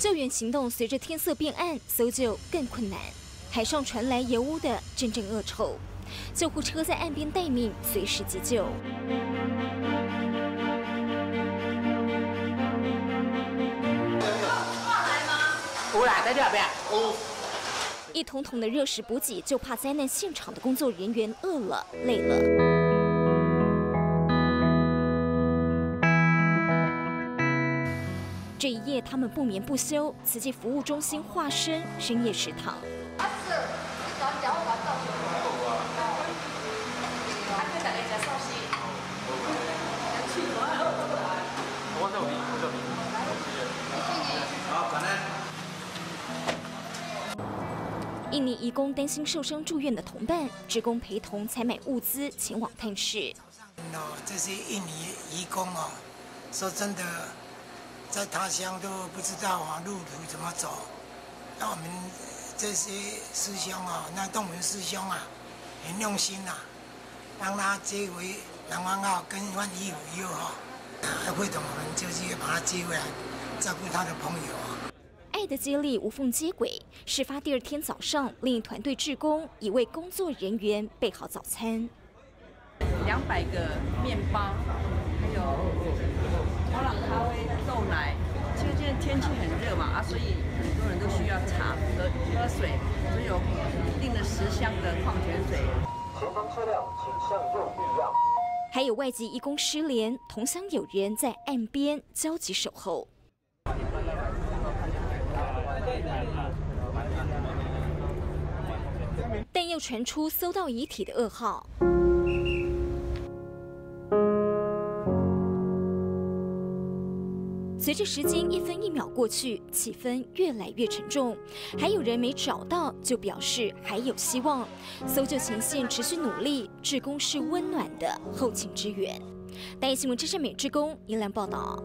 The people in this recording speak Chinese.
救援行动随着天色变暗，搜救更困难。海上传来油污的阵阵恶臭，救护车在岸边待命，随时急救。一桶桶的热食补给，就怕灾难现场的工作人员饿了、累了。这一夜，他们不眠不休，慈济服务中心化身深夜食堂。印尼义工担心受伤住院的同伴，职工陪同采买物资前往探视。这些印尼义工哦，说真的，在他乡都不知道啊路途怎么走。那我们这些师兄啊，那动文师兄啊，很用心呐，帮他接回南湾澳更换衣服以后哈，会同我们就是把他接回来，照顾他的朋友啊。爱的接力无缝接轨。事发第二天早上，另一团队志工已为工作人员备好早餐。两百个面包，还有好朗咖啡、豆奶。因为现在天气很热嘛，啊，所以很多人都需要茶和喝水，所以有一定的十箱的矿泉水。前方车辆请向右避让。还有外籍义工失联，同乡友人在岸边焦急守候。但又传出搜到遗体的噩耗。随着时间一分一秒过去，气氛越来越沉重。还有人没找到，就表示还有希望。搜救前线持续努力，志工是温暖的后勤支援。大新闻，真善美志工，依兰报道。